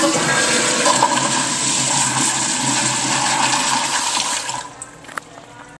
何?